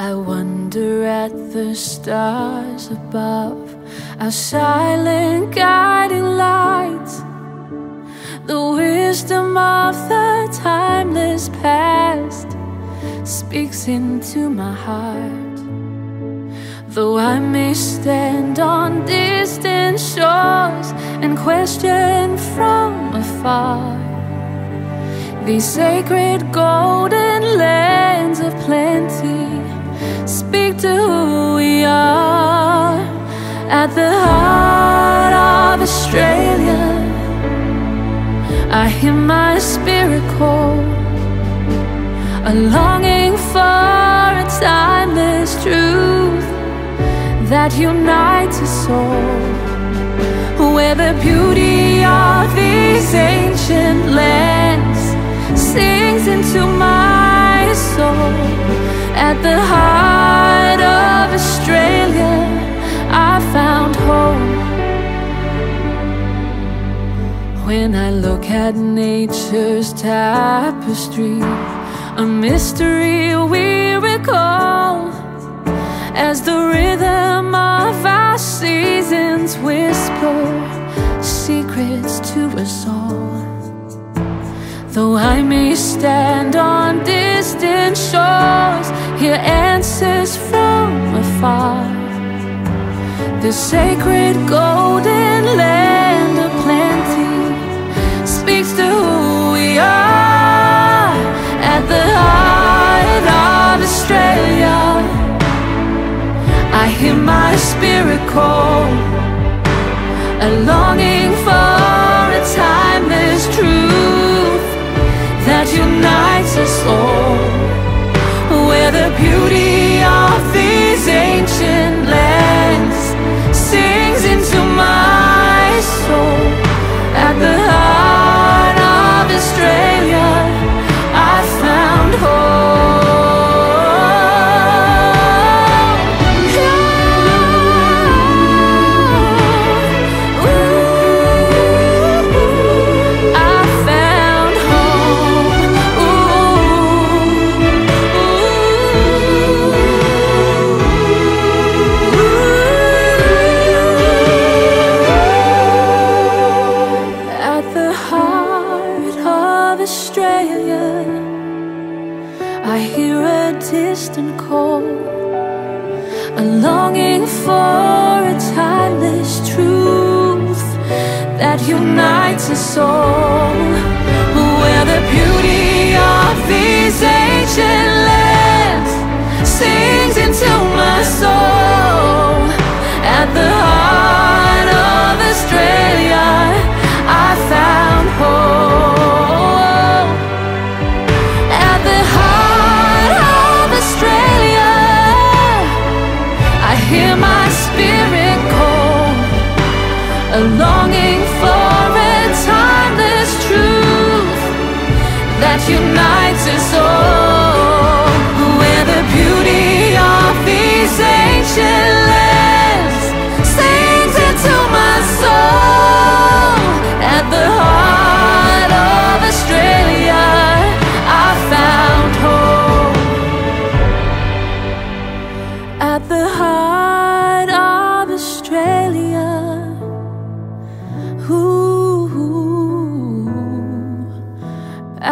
I wonder at the stars above, our silent guiding lights. The wisdom of the timeless past speaks into my heart. Though I may stand on distant shores and question from afar these sacred golden lands of plenty to who we are at the heart of Australia. I hear my spirit call, a longing for a timeless truth that unites us all. Where the beauty of these ancient lands sings into my soul. At the heart When I look at nature's tapestry, a mystery we recall as the rhythm of our seasons whisper secrets to us all. Though I may stand on distant shores, hear answers from afar. The sacred golden land hear my spirit call, a longing for a timeless truth that unites us all. Australia, I hear a distant call, a longing for a timeless truth that unites us all. Where the beauty of these ancient lands sings into my soul. That unites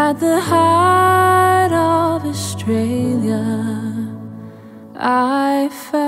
At the heart of Australia, I found.